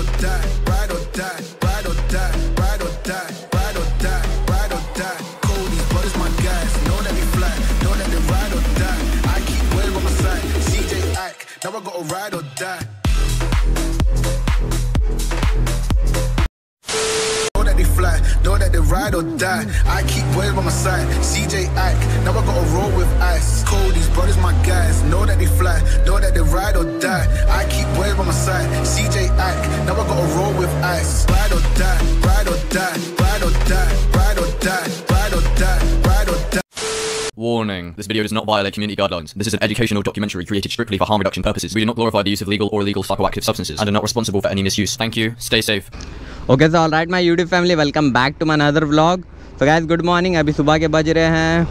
or die, ride or die, ride or die, ride or die, ride or die, ride or die. Cody's brothers, my guys, know that we fly, know that they ride or die. I keep well my side, CJ Ike, now I gotta ride or die. Ride or die. I keep well by my side, CJ Ike, now I gotta roll with ice. Cold, these brothers, my guys, know that they fly, know that they ride or die. I keep well by my side, CJ Ike, now I gotta roll with ice. Ride or die, ride or die, ride or die, ride or die, ride or die, ride or die. Warning. This video does not violate community guidelines. This is an educational documentary created strictly for harm reduction purposes. We do not glorify the use of legal or illegal psychoactive substances and are not responsible for any misuse. Thank you. Stay safe. Okay so all right my YouTube family welcome back to my another vlog तो guys good morning अभी सुबह के बज रहे हैं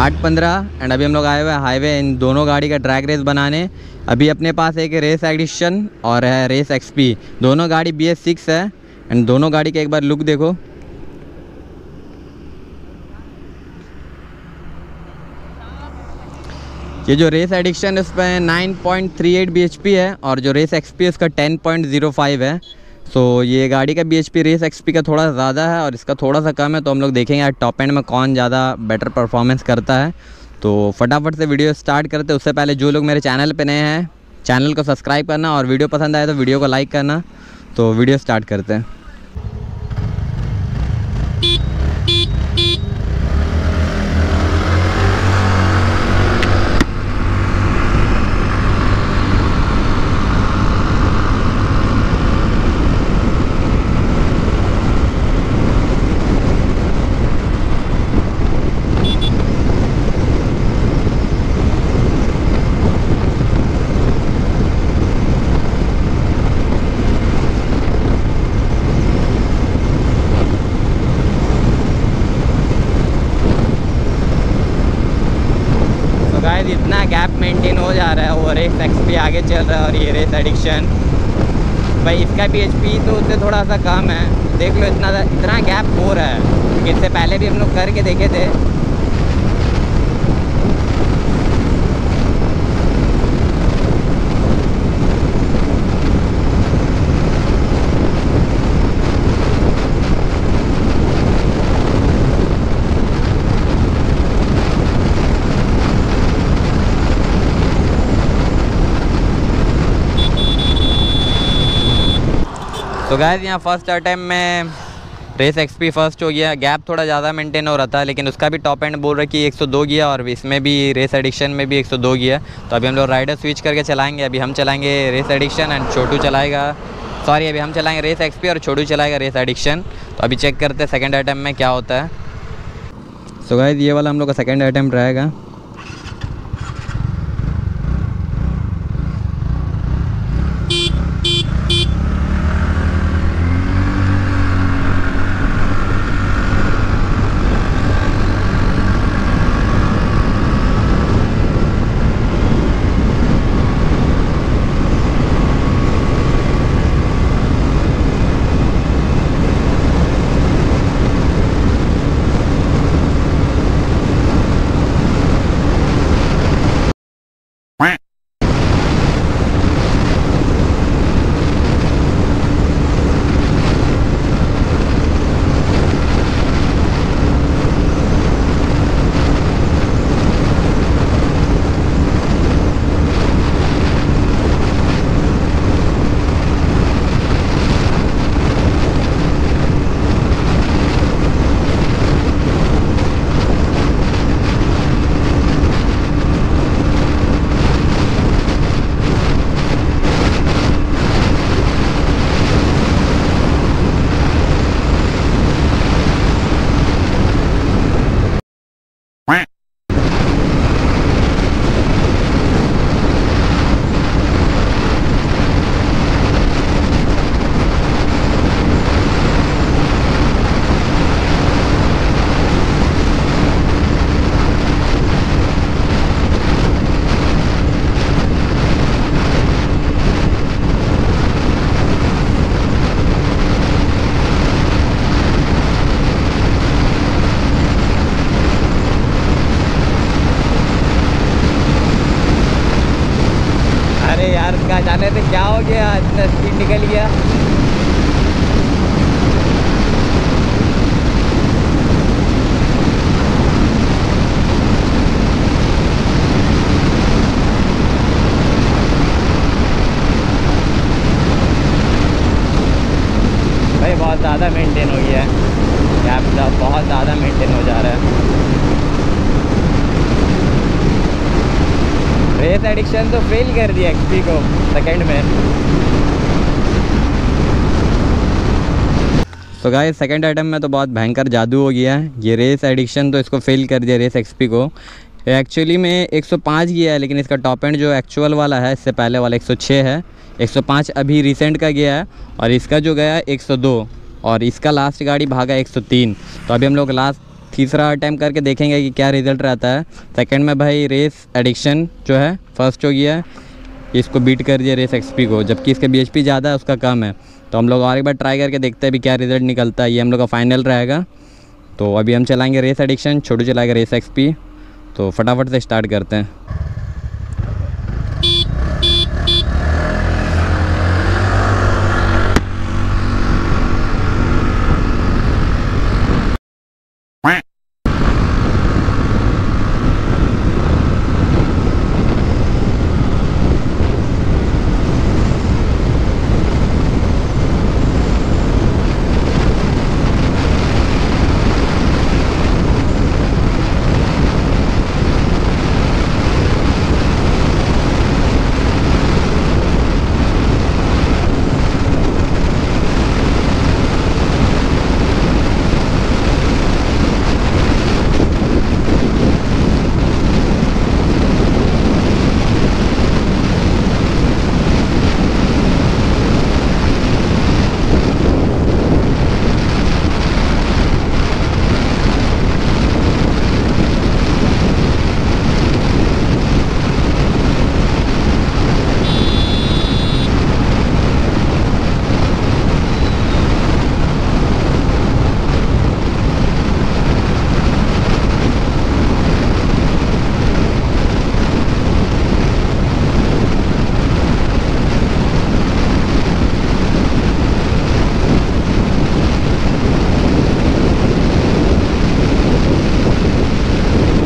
आठ पंद्रह and अभी हम लोग आए हुए हैं हाईवे इन दोनों गाड़ी का ड्रैग रेस बनाने अभी अपने पास एक रेस एडिशन और है रेस एक्सपी दोनों गाड़ी बी एस सिक्स है एंड दोनों गाड़ी का एक बार लुक देखो ये जो रेस एडिक्शन उस पर nine point three eight B H P है और जो रेस एक्स पी उसका टेन पॉइंट ज़ीरो फाइव है। सो ये गाड़ी का B H P race X P का थोड़ा ज़्यादा है और इसका थोड़ा सा कम है तो हम लोग देखेंगे आज टॉप एंड में कौन ज़्यादा बेटर परफॉर्मेंस करता है। तो फटाफट से वीडियो स्टार्ट करते उससे पहले जो लोग मेरे चैनल पर नए हैं चैनल को सब्सक्राइब करना और वीडियो पसंद आए तो वीडियो को लाइक करना। तो वीडियो स्टार्ट करते हैं तो गाइस इतना गैप मेंटेन हो जा रहा है और एक एक्स भी आगे चल रहा है और ये रेस एडिक्शन भाई इसका भी एच पी तो उससे थोड़ा सा कम है। देख लो इतना इतना गैप हो रहा है। इससे पहले भी हम लोग करके देखे थे। तो गैस यहाँ फ़र्स्ट अटैम्प में रेस एक्सपी फ़र्स्ट हो गया। गैप थोड़ा ज़्यादा मेंटेन हो रहा था, लेकिन उसका भी टॉप एंड बोल रहा कि 102 गया और इसमें भी रेस एडिक्शन में भी 102 गया। तो अभी हम लोग राइडर स्विच करके चलाएँगे। अभी हम चलाएँगे रेस एडिक्शन एंड छोटू चलाएगा। सॉरी अभी हम चलाएँगे रेस एक्सपी और छोटू चलाएगा रेस एडिक्शन तो अभी चेक करते हैं सेकेंड अटैम्प में क्या होता है। सो so गैस ये वाला हम लोग का सेकेंड अटैम्प्ट रहेगा। सा स्पीड निकल गया। भाई बहुत ज़्यादा मेंटेन हो गया है। का बहुत ज़्यादा मेंटेन हो जा रहा है रेस एडिक्शन तो फेल कर दिया एक्सपी को सेकंड में। तो गाइस सेकंड आइटम में तो बहुत भयंकर जादू हो गया है। ये रेस एडिक्शन तो इसको फेल कर दिया रेस एक्सपी को। एक्चुअली में 105 गया है, लेकिन इसका टॉप एंड जो एक्चुअल वाला है, इससे पहले वाला 106 है। 105 अभी रिसेंट का गया है, और इसका जो गया है 102 और इसका लास्ट गाड़ी भागा 103 तो अभी हम लोग लास्ट तीसरा अटैम्प करके देखेंगे कि क्या रिज़ल्ट रहता है। सेकेंड में भाई रेस एडिक्शन जो है, फ़र्स्ट हो गया है। इसको बीट कर दिया रेस एक्सपी को, जबकि इसके बी ज़्यादा है, उसका कम है। तो हम लोग और एक बार ट्राई करके देखते हैं अभी क्या रिज़ल्ट निकलता है। ये हम लोग का फाइनल रहेगा। तो अभी हम चलाएँगे रेस एडिक्शन, छोटू चलाएगा रेस एक्सपी। तो फटाफट से स्टार्ट करते हैं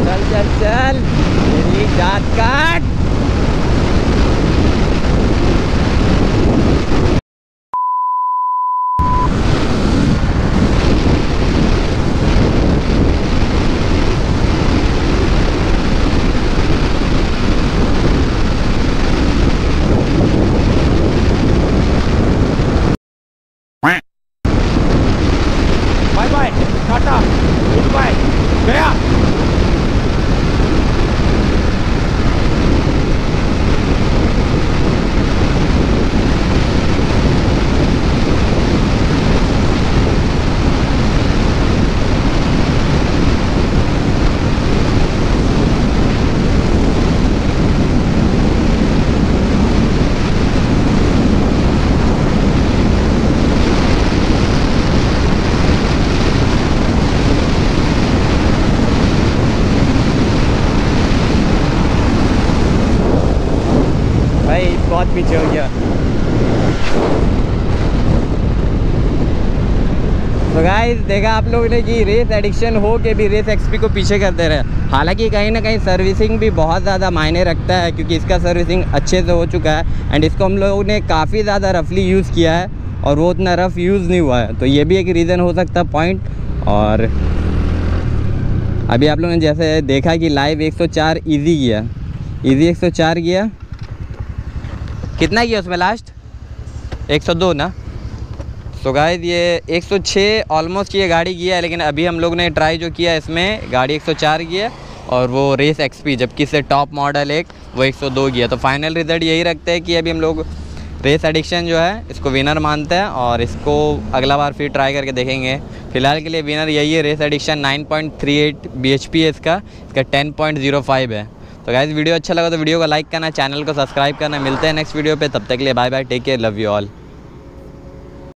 चल चल चल मेरी जात काट bye bye tata goodbye गया भाई बहुत पीछे हो गया तो गाइस देखा आप लोगों ने कि रेस एडिक्शन हो के भी रेस एक्सपी को पीछे करते रहे। हालाँकि कहीं ना कहीं सर्विसिंग भी बहुत ज़्यादा मायने रखता है, क्योंकि इसका सर्विसिंग अच्छे से हो चुका है एंड इसको हम लोगों ने काफ़ी ज़्यादा रफली यूज़ किया है, और वो उतना रफ यूज़ नहीं हुआ है। तो ये भी एक रीज़न हो सकता पॉइंट और अभी आप लोगों ने जैसे देखा कि लाइव 104 इजी किया। इजी 104 किया। कितना किया उसमें लास्ट 102 ना? तो गाइस ये 106 ऑलमोस्ट ये गाड़ी किया है, लेकिन अभी हम लोग ने ट्राई जो किया इसमें, गाड़ी 104 की है, और वो रेस एक्सपी जबकि इससे टॉप मॉडल एक, वो 102 की है। तो फाइनल रिज़ल्ट यही रखते हैं कि अभी हम लोग रेस एडिक्शन जो है, इसको विनर मानते हैं, और इसको अगला बार फिर ट्राई करके देखेंगे। फ़िलहाल के लिए विनर यही है रेस एडिक्शन 9.38 bhp है इसका इसका 10.05 है। तो गाइज़ वीडियो अच्छा लगा तो वीडियो को लाइक करना चैनल को सब्सक्राइब करना। मिलते हैं नेक्स्ट वीडियो पे, तब तक के लिए bye bye take care love you all